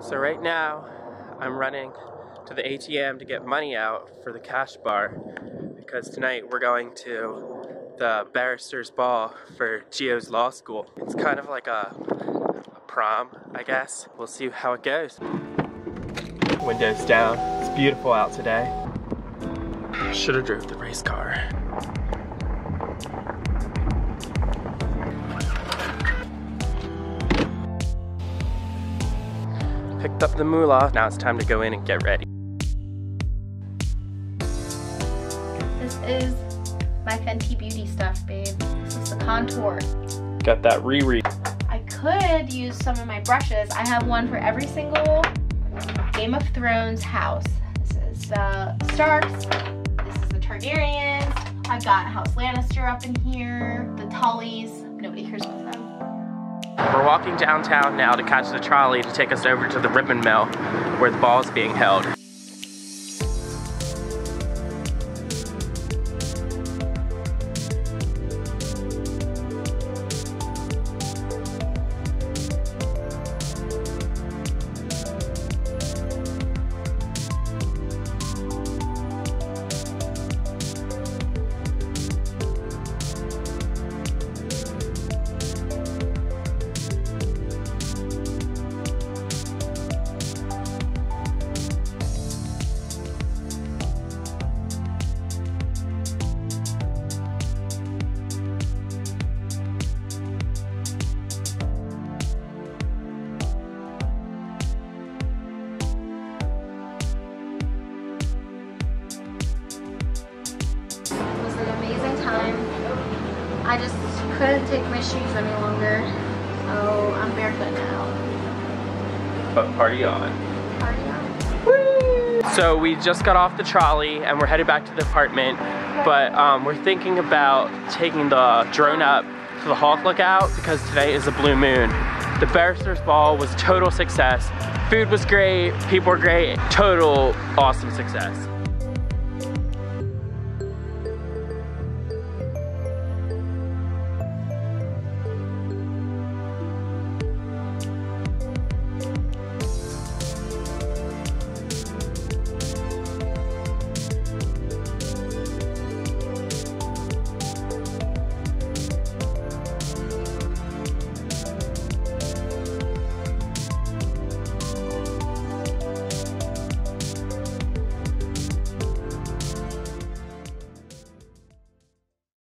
So right now, I'm running to the ATM to get money out for the cash bar because tonight we're going to the barrister's ball for Geo's law school. It's kind of like a, a prom, I guess. We'll see how it goes. Windows down. It's beautiful out today. Should have drove the race car. Picked up the moolah. Now it's time to go in and get ready. This is my Fenty Beauty stuff, babe. This is the contour. Got that Riri. I could use some of my brushes. I have one for every single Game of Thrones house. This is the Starks. This is the Targaryens. I've got House Lannister up in here. The Tullys. Nobody cares about them. We're walking downtown now to catch the trolley to take us over to the ribbon mill where the ball is being held. I just couldn't take my shoes any longer. So I'm barefoot now. But party on. Party on. So we just got off the trolley and we're headed back to the apartment, but um, we're thinking about taking the drone up to the Hawk Lookout because today is a blue moon. The Barrister's Ball was total success. Food was great, people were great, total awesome success.